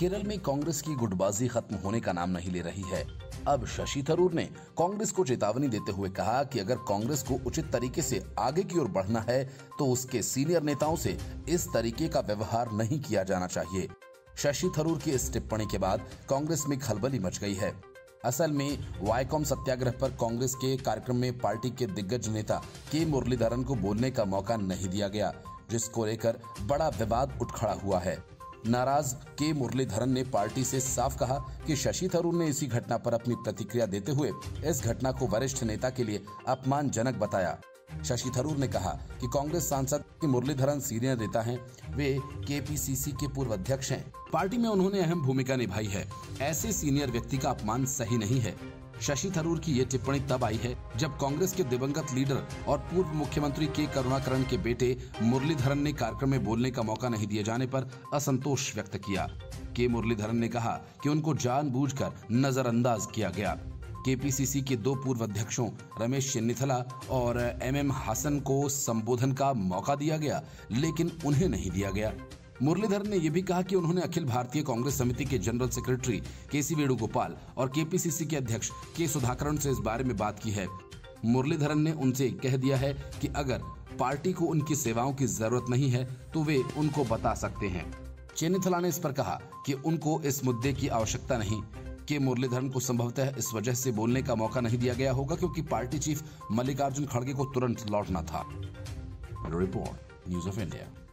केरल में कांग्रेस की गुटबाजी खत्म होने का नाम नहीं ले रही है। अब शशि थरूर ने कांग्रेस को चेतावनी देते हुए कहा कि अगर कांग्रेस को उचित तरीके से आगे की ओर बढ़ना है तो उसके सीनियर नेताओं से इस तरीके का व्यवहार नहीं किया जाना चाहिए। शशि थरूर की इस टिप्पणी के बाद कांग्रेस में खलबली मच गई है। असल में, वाईकॉम सत्याग्रह पर कांग्रेस के कार्यक्रम में पार्टी के दिग्गज नेता के मुरलीधरन को बोलने का मौका नहीं दिया गया, जिसको लेकर बड़ा विवाद उठ खड़ा हुआ है। नाराज़ के मुरलीधरन ने पार्टी से साफ़ कहा कि शशि थरूर ने इसी घटना पर अपनी प्रतिक्रिया देते हुए इस घटना को वरिष्ठ नेता के लिए अपमानजनक बताया। शशि थरूर ने कहा कि कांग्रेस सांसद के मुरलीधरन सीनियर नेता हैं, वे केपीसीसी के पूर्व अध्यक्ष हैं। पार्टी में उन्होंने अहम भूमिका निभाई है। ऐसे सीनियर व्यक्ति का अपमान सही नहीं है। शशि थरूर की ये टिप्पणी तब आई है जब कांग्रेस के दिवंगत लीडर और पूर्व मुख्यमंत्री के करुणाकरण के बेटे मुरलीधरन ने कार्यक्रम में बोलने का मौका नहीं दिए जाने पर असंतोष व्यक्त किया। के मुरलीधरन ने कहा कि उनको जानबूझकर नजरअंदाज किया गया। केपीसीसी के दो पूर्व अध्यक्षों रमेश चेन्नीथला और एम एम हासन को संबोधन का मौका दिया गया, लेकिन उन्हें नहीं दिया गया। मुरलीधर ने यह भी कहा कि उन्होंने अखिल भारतीय कांग्रेस समिति के जनरल सेक्रेटरी के सी वेणुगोपाल और केपीसीसी के अध्यक्ष के सुधाकरण से इस बारे में बात की है। मुरलीधरन ने उनसे कह दिया है कि अगर पार्टी को उनकी सेवाओं की ज़रूरत नहीं है तो वे उनको बता सकते हैं। चेनिथला ने इस पर कहा कि उनको इस मुद्दे की आवश्यकता नहीं के मुरलीधरन को संभवतः इस वजह से बोलने का मौका नहीं दिया गया होगा क्योंकि पार्टी चीफ मल्लिकार्जुन खड़गे को तुरंत लौटना था। Report news of India